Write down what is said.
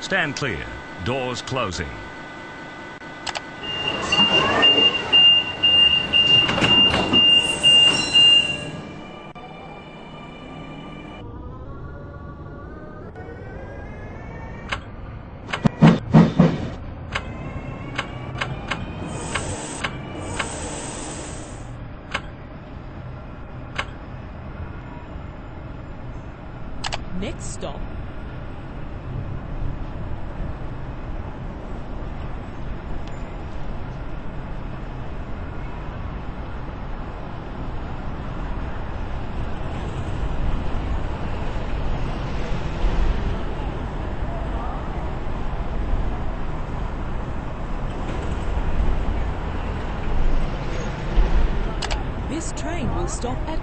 Stand clear. Doors closing. Next stop, this train will stop at